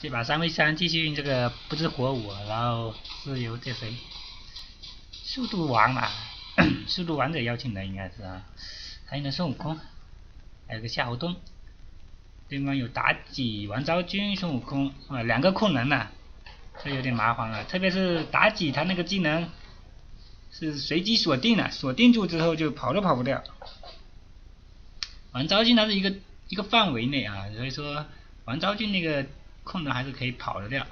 这把三 v 三继续用这个不知火舞，然后是由这谁？速度王啊，速度王者邀请的应该是啊，还有那孙悟空，还有个夏侯惇，对方有妲己、王昭君、孙悟空啊，两个控人呢，这有点麻烦了，特别是妲己他那个技能是随机锁定的，锁定住之后就跑都跑不掉。王昭君他是一个一个范围内啊，所以说王昭君那个。控的还是可以跑得掉。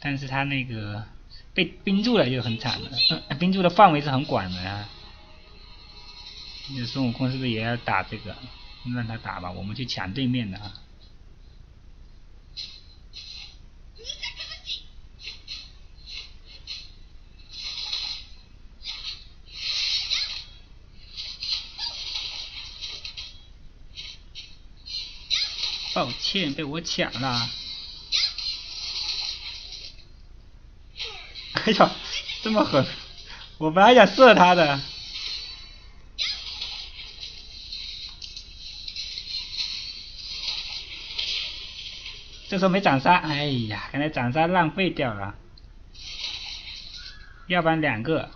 但是他那个被冰住了就很惨了，冰住的范围是很广的啊。那孙悟空是不是也要打这个？让他打吧，我们去抢对面的啊。抱歉，被我抢了。哎呀，这么狠！我本来想射他的。这时候没斩杀，哎呀，刚才斩杀浪费掉了。要不然两个。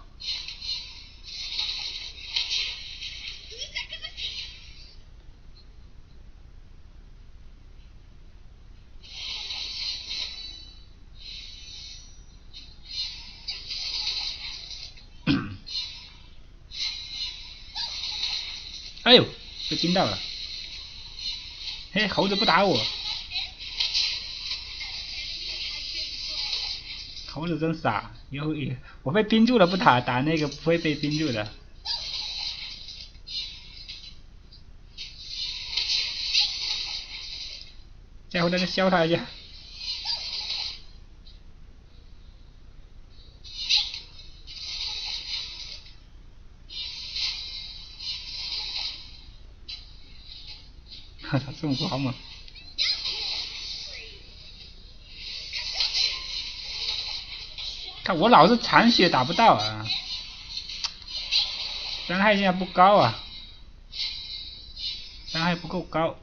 哎呦，被惊到了！嘿，猴子不打我，猴子真傻，以后我被冰住了不打，打那个不会被冰住的。家伙在那削他一下。孙悟空好猛！看我老是残血打不到啊，伤害现在不高啊，伤害不够高。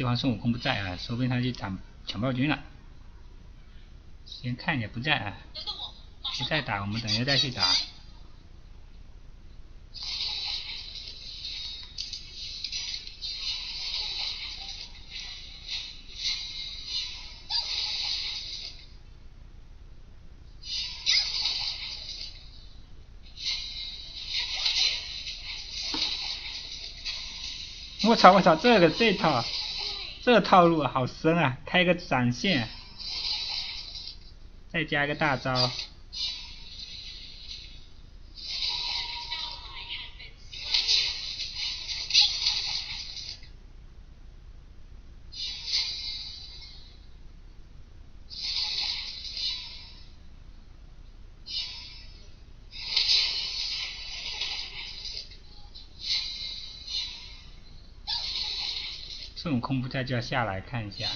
对方孙悟空不在啊，说不定他去抢抢暴君了。先看一下不在啊，不在打，我们等一下再去打。我操我操，这个这套。这套路好深啊！开个闪现，再加个大招。孙悟空不在就要下来看一下。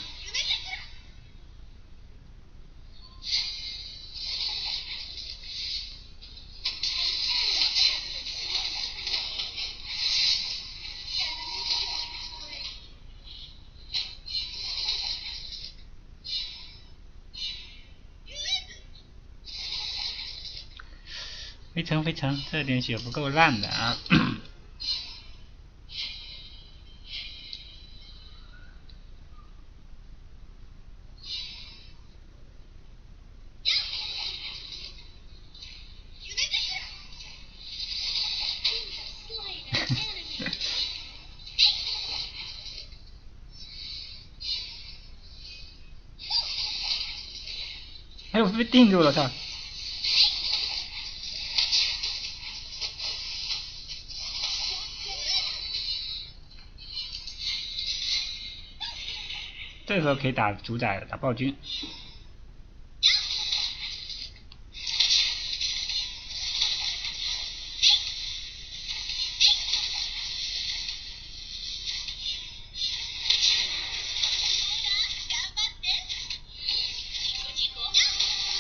非常非常，这点血不够烂的啊！哎，我被定住了，他！这时候可以打主宰，打暴君。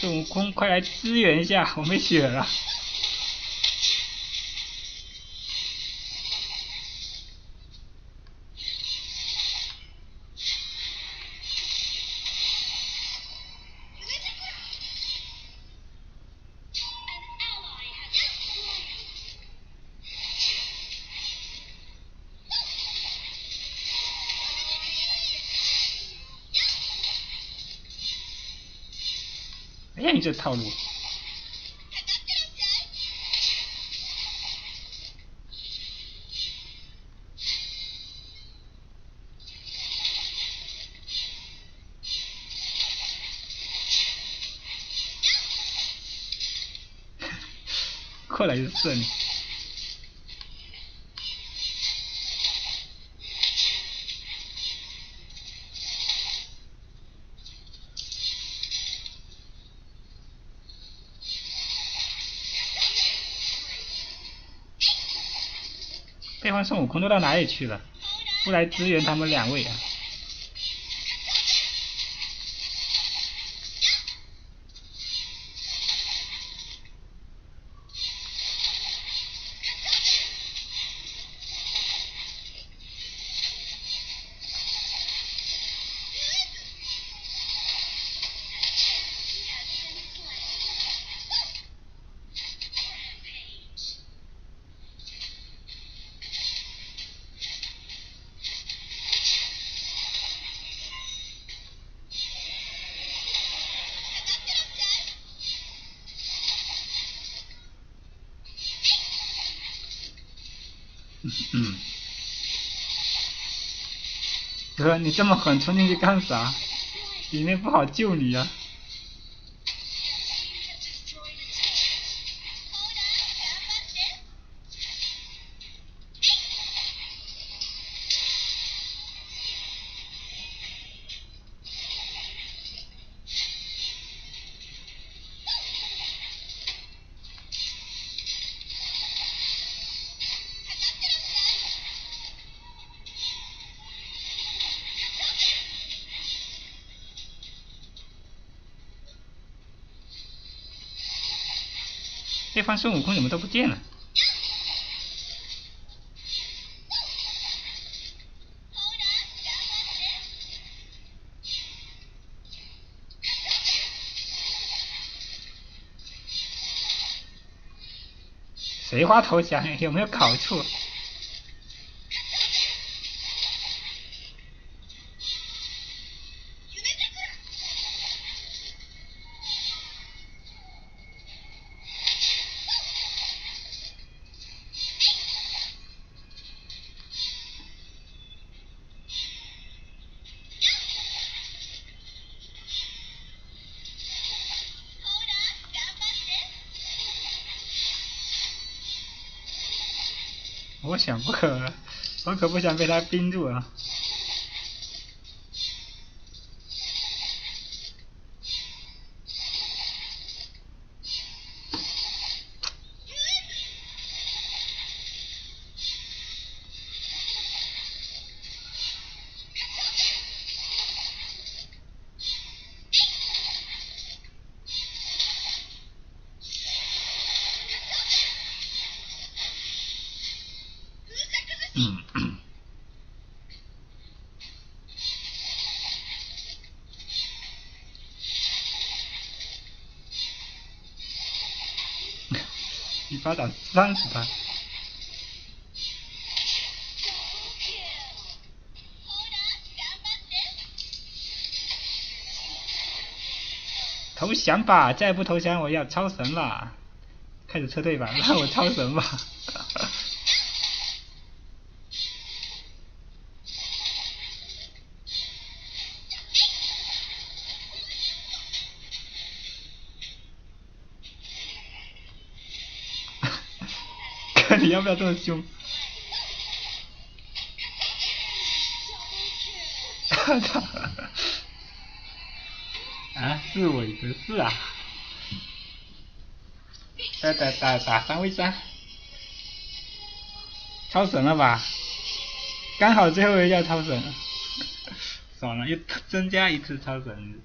孙悟空，快来支援一下，我没血了。你这套路！过来就射你。这方孙悟空都到哪里去了？不来支援他们两位啊！嗯，哥，你这么狠冲进去干啥？里面不好救你啊！对方孙悟空怎么都不见了？谁花投降？有没有搞错？我想不可，我可不想被他冰住啊！嗯，一巴掌扇死他！投降吧！再不投降，我要超神了！开始撤退吧，让我超神吧！你要不要这么凶？啊，是我的是啊！打打打打三 v 三，超神了吧？刚好最后一下超神，爽了，又增加一次超神。